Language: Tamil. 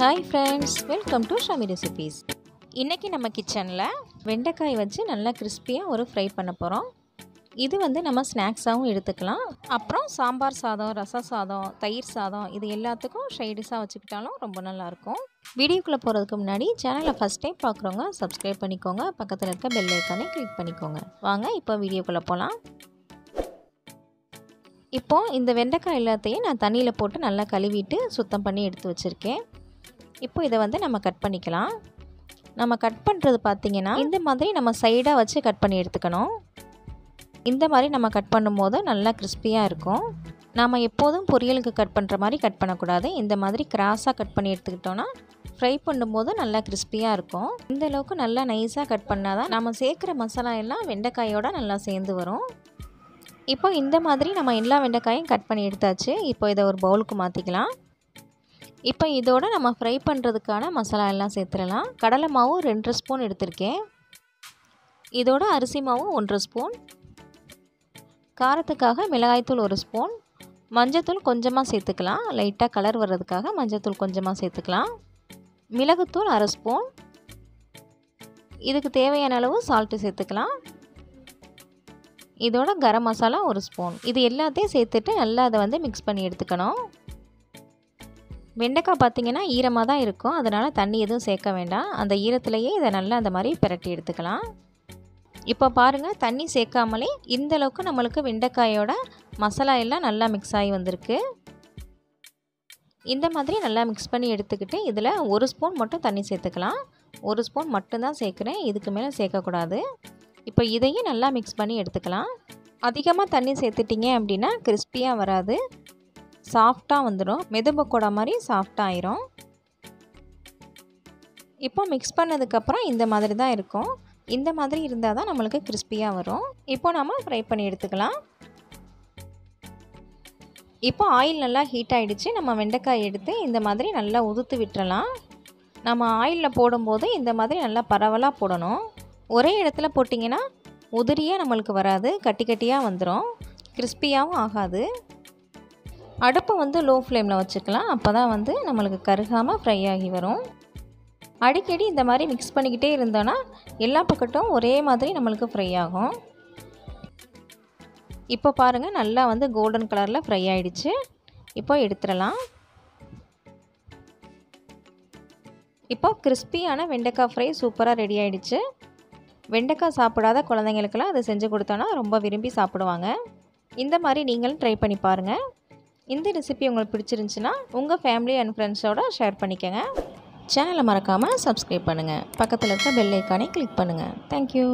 Hi friends welcome to Shami recipes இன்றைக்கி நம்ம கிச்சனில் வெண்டைக்காய் வச்சு நல்லா கிறிஸ்பியாக ஒரு ஃப்ரை பண்ண போகிறோம் இது வந்து நம்ம ஸ்நாக்ஸாகவும் எடுத்துக்கலாம். அப்புறம் சாம்பார் சாதம் ரச சாதம் தயிர் சாதம் இது எல்லாத்துக்கும் ஷைடிஷாக வச்சுக்கிட்டாலும் ரொம்ப நல்லாயிருக்கும். வீடியோக்குள்ளே போகிறதுக்கு முன்னாடி சேனலை ஃபஸ்ட் டைம் பார்க்குறவங்க சப்ஸ்கிரைப் பண்ணிக்கோங்க. பக்கத்தில் இருக்க பெல் ஐக்கானே கிளிக் பண்ணிக்கோங்க. வாங்க இப்போ வீடியோக்குள்ளே போகலாம் இப்போது இந்த வெண்டைக்காய் எல்லாத்தையும் நான் தண்ணியில் போட்டு நல்லா கழுவிட்டு சுத்தம் பண்ணி எடுத்து வச்சுருக்கேன். இப்போ இதை வந்து நம்ம கட் பண்ணிக்கலாம். நம்ம கட் பண்ணுறது பார்த்திங்கன்னா இந்த மாதிரி நம்ம சைடாக வச்சு கட் பண்ணி எடுத்துக்கணும். இந்த மாதிரி நம்ம கட் பண்ணும்போது நல்லா கிறிஸ்பியாக இருக்கும். நாம் எப்போதும் பொரியலுக்கு கட் பண்ணுற மாதிரி கட் பண்ணக்கூடாது. இந்த மாதிரி கிராஸாக கட் பண்ணி எடுத்துக்கிட்டோன்னா ஃப்ரை பண்ணும்போது நல்லா கிறிஸ்பியாக இருக்கும். இந்த அளவுக்கு நல்லா நைஸாக கட் பண்ணால் தான் நம்ம சேர்க்குற மசாலா எல்லாம் வெண்டைக்காயோட நல்லா சேர்ந்து வரும். இப்போ இந்த மாதிரி நம்ம எல்லா வெண்டைக்காயும் கட் பண்ணி எடுத்தாச்சு. இப்போ இதை ஒரு பவுலுக்கு மாற்றிக்கலாம் இப்போ இதோட நம்ம ஃப்ரை பண்ணுறதுக்கான மசாலா எல்லாம் சேர்த்துடலாம். கடலை மாவு ரெண்டரை ஸ்பூன் எடுத்திருக்கேன். இதோட அரிசி மாவு ஒன்றரை ஸ்பூன் காரத்துக்காக மிளகாய்த்தூள் ஒரு ஸ்பூன் மஞ்சத்தூள் கொஞ்சமாக சேர்த்துக்கலாம். லைட்டாக கலர் வர்றதுக்காக மஞ்சத்தூள் கொஞ்சமாக சேர்த்துக்கலாம். மிளகுத்தூள் அரை ஸ்பூன் இதுக்கு தேவையான அளவு சால்ட்டு சேர்த்துக்கலாம். இதோட கரம் மசாலா ஒரு ஸ்பூன் இது எல்லாத்தையும் சேர்த்துட்டு நல்லா அதை வந்து மிக்ஸ் பண்ணி எடுத்துக்கணும். வெண்டைக்காய் பார்த்திங்கன்னா ஈரமாக தான் இருக்கும். அதனால் தண்ணி எதுவும் சேர்க்க வேண்டாம். அந்த ஈரத்துலேயே இதை நல்லா அந்த மாதிரி பிரட்டி எடுத்துக்கலாம். இப்போ பாருங்கள் தண்ணி சேர்க்காமலே இந்த அளவுக்கு நம்மளுக்கு வெண்டைக்காயோட மசாலா எல்லாம் நல்லா மிக்ஸ் ஆகி வந்திருக்கு. இந்த மாதிரி நல்லா மிக்ஸ் பண்ணி எடுத்துக்கிட்டு இதில் ஒரு ஸ்பூன் மட்டும் தண்ணி சேர்த்துக்கலாம். ஒரு ஸ்பூன் மட்டும்தான் சேர்க்குறேன். இதுக்கு மேலே சேர்க்கக்கூடாது. இப்போ இதையும் நல்லா மிக்ஸ் பண்ணி எடுத்துக்கலாம். அதிகமாக தண்ணி சேர்த்துட்டிங்க அப்படின்னா கிறிஸ்பியாக வராது. சாஃப்டாக வந்துடும். மெது பக்கோடா மாதிரி சாஃப்டாக ஆயிரும். இப்போ மிக்ஸ் பண்ணதுக்கப்புறம் இந்த மாதிரி தான் இருக்கும். இந்த மாதிரி இருந்தால் தான் நம்மளுக்கு கிறிஸ்பியாக வரும். இப்போ நம்ம ஃப்ரை பண்ணி எடுத்துக்கலாம். இப்போ ஆயில் நல்லா ஹீட் ஆகிடுச்சு நம்ம வெண்டைக்காய் எடுத்து இந்த மாதிரி நல்லா உதுத்து விட்டுறலாம். நம்ம ஆயிலில் போடும்போது இந்த மாதிரி நல்லா பரவலாக போடணும். ஒரே இடத்துல போட்டிங்கன்னா உதிரியாக நம்மளுக்கு வராது. கட்டி கட்டியாக வந்துடும் கிறிஸ்பியாகவும் ஆகாது. அடுப்பை வந்து லோ ஃப்ளேமில் வச்சுக்கலாம். அப்போ தான் வந்து நம்மளுக்கு கருகாமல் ஃப்ரை ஆகி வரும். அடிக்கடி இந்த மாதிரி மிக்ஸ் பண்ணிக்கிட்டே இருந்தோன்னா எல்லா பக்கட்டும் ஒரே மாதிரி நம்மளுக்கு ஃப்ரை ஆகும். இப்போ பாருங்கள் நல்லா வந்து கோல்டன் கலரில் ஃப்ரை ஆகிடுச்சு இப்போ எடுத்துடலாம். இப்போ கிறிஸ்பியான வெண்டைக்காய் ஃப்ரை சூப்பராக ரெடி ஆகிடுச்சு வெண்டைக்காய் சாப்பிடாத குழந்தைங்களுக்கெல்லாம் அதை செஞ்சு கொடுத்தோன்னா ரொம்ப விரும்பி சாப்பிடுவாங்க. இந்த மாதிரி நீங்களும் ட்ரை பண்ணி பாருங்கள் இந்த ரெசிபி உங்களுக்கு பிடிச்சிருந்துச்சுன்னா உங்கள் ஃபேமிலி அண்ட் ஃப்ரெண்ட்ஸோட ஷேர் பண்ணிக்கோங்க. சேனலை மறக்காமல் சப்ஸ்கிரைப் பண்ணுங்கள் பக்கத்தில் இருக்க பெல் ஐக்கானே கிளிக் பண்ணுங்கள் தேங்க்யூ